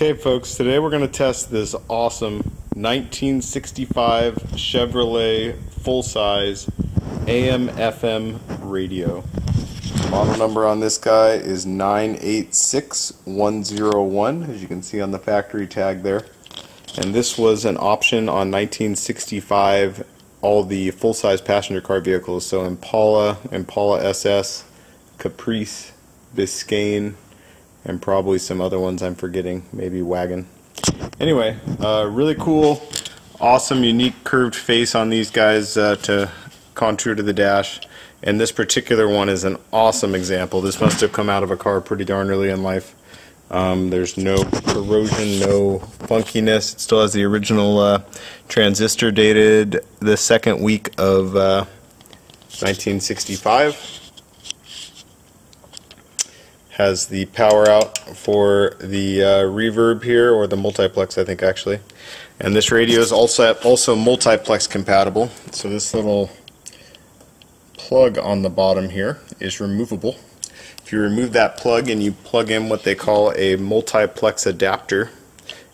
Okay, folks, today we're going to test this awesome 1965 Chevrolet full-size AM FM radio. Model number on this guy is 986101, as you can see on the factory tag there. And this was an option on 1965 all the full-size passenger car vehicles, so Impala, Impala SS, Caprice, Biscayne, and probably some other ones I'm forgetting, maybe Wagon. Anyway, uh, really cool, awesome, unique curved face on these guys uh, to contour to the dash. And this particular one is an awesome example. This must have come out of a car pretty darn early in life. Um, there's no corrosion, no funkiness. It still has the original uh, transistor dated the second week of 1965. Has the power out for the uh, reverb here, or the multiplex I think actually. And this radio is also, also multiplex compatible, so this little plug on the bottom here is removable. If you remove that plug and you plug in what they call a multiplex adapter,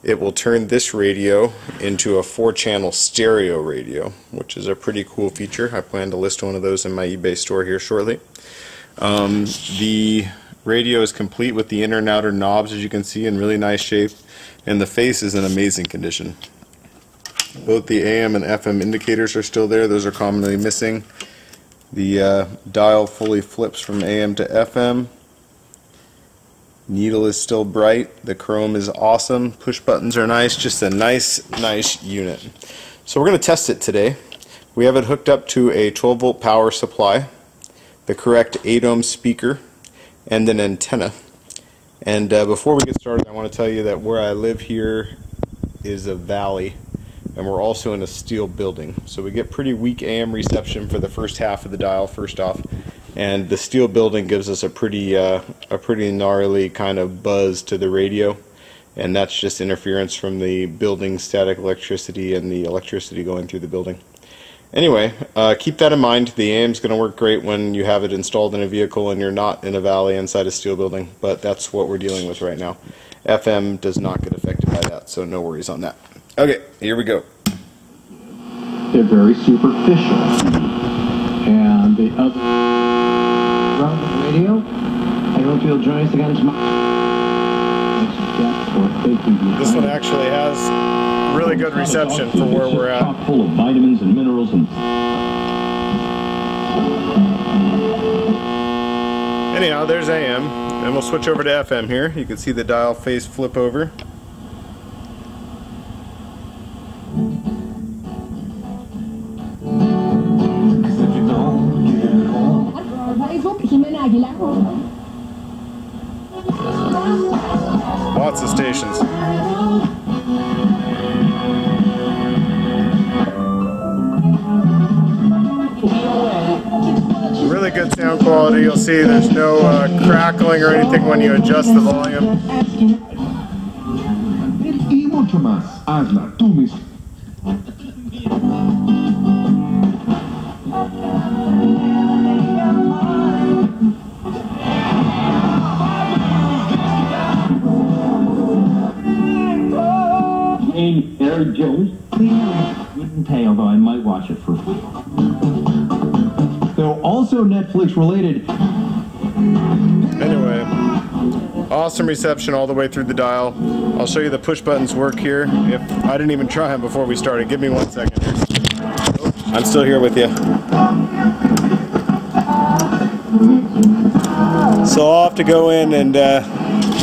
it will turn this radio into a four channel stereo radio, which is a pretty cool feature. I plan to list one of those in my eBay store here shortly. Um, the Radio is complete with the inner and outer knobs as you can see in really nice shape and the face is in amazing condition. Both the AM and FM indicators are still there, those are commonly missing. The uh, dial fully flips from AM to FM. Needle is still bright, the chrome is awesome, push buttons are nice, just a nice, nice unit. So we're going to test it today. We have it hooked up to a 12 volt power supply, the correct 8 ohm speaker, and an antenna. And uh, before we get started, I want to tell you that where I live here is a valley, and we're also in a steel building. So we get pretty weak AM reception for the first half of the dial, first off, and the steel building gives us a pretty, uh, a pretty gnarly kind of buzz to the radio, and that's just interference from the building static electricity and the electricity going through the building. Anyway, uh, keep that in mind. The AM is going to work great when you have it installed in a vehicle and you're not in a valley inside a steel building, but that's what we're dealing with right now. FM does not get affected by that, so no worries on that. Okay, here we go. They're very superficial. And the other... Round radio, I hope you'll join us again tomorrow. This one actually has really good reception for where we're at. Full of vitamins and minerals and. Anyhow, there's AM, and we'll switch over to FM here. You can see the dial face flip over. Lots of stations. Quality. You'll see there's no uh, crackling or anything when you adjust the volume. Eric Jones. Wouldn't pay, although I might watch it for free. Also Netflix related. Anyway, awesome reception all the way through the dial. I'll show you the push buttons work here. If I didn't even try them before we started. Give me one second. I'm still here with you. So I'll have to go in and uh,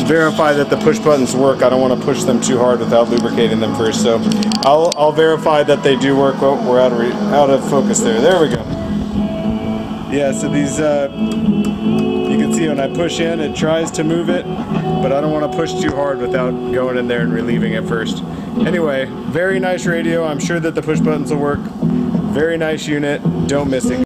verify that the push buttons work. I don't want to push them too hard without lubricating them first. So I'll, I'll verify that they do work. Oh, we're out of, out of focus there. There we go. Yeah, so these, uh, you can see when I push in, it tries to move it, but I don't want to push too hard without going in there and relieving it first. Anyway, very nice radio. I'm sure that the push buttons will work. Very nice unit. Don't miss it.